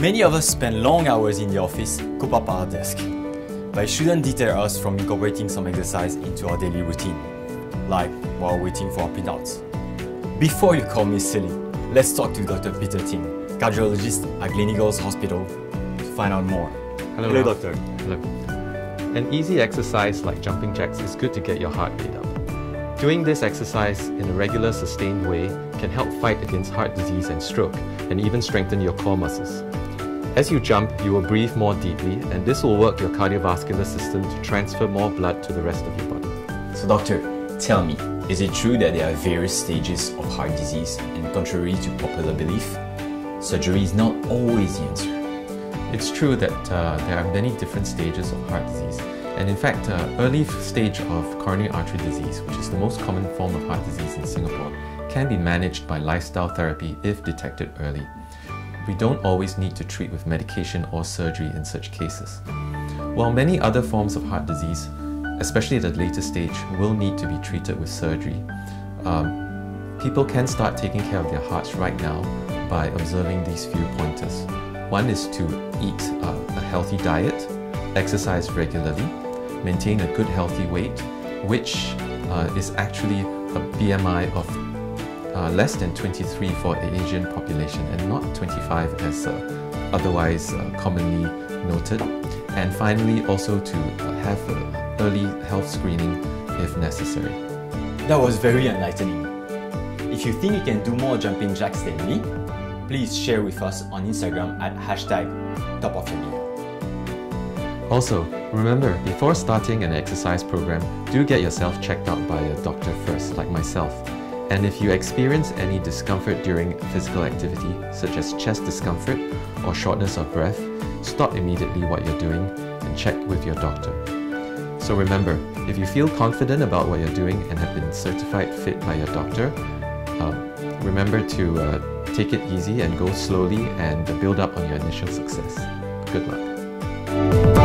Many of us spend long hours in the office, cooped up at our desk. But it shouldn't deter us from incorporating some exercise into our daily routine, like while waiting for our printouts. Before you call me silly, let's talk to Dr. Peter Ting, cardiologist at Gleneagles Hospital, to find out more. Hello, Hello doctor. Hello. An easy exercise like jumping jacks is good to get your heart rate up. Doing this exercise in a regular, sustained way can help fight against heart disease and stroke, and even strengthen your core muscles. As you jump, you will breathe more deeply, and this will work your cardiovascular system to transfer more blood to the rest of your body. So, doctor, tell me, is it true that there are various stages of heart disease, and contrary to popular belief, surgery is not always the answer? It's true that uh, there are many different stages of heart disease, and in fact, uh, early stage of coronary artery disease, which is the most common form of heart disease in Singapore, can be managed by lifestyle therapy if detected early. We don't always need to treat with medication or surgery in such cases. While many other forms of heart disease, especially at a later stage, will need to be treated with surgery, um, people can start taking care of their hearts right now by observing these few pointers. One is to eat uh, a healthy diet, exercise regularly, maintain a good healthy weight, which uh, is actually a BMI of uh, less than 23 for the Asian population and not 25 as uh, otherwise uh, commonly noted. And finally, also to have uh, early health screening if necessary. That was very enlightening. If you think you can do more jumping jacks than me, please share with us on Instagram at hashtag top of your game. Also, remember, before starting an exercise program, do get yourself checked out by a doctor first, like myself. And if you experience any discomfort during physical activity, such as chest discomfort or shortness of breath, stop immediately what you're doing and check with your doctor. So remember, if you feel confident about what you're doing and have been certified fit by your doctor, um, remember to uh, take it easy and go slowly and build up on your initial success. Good luck.